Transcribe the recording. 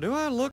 Do I look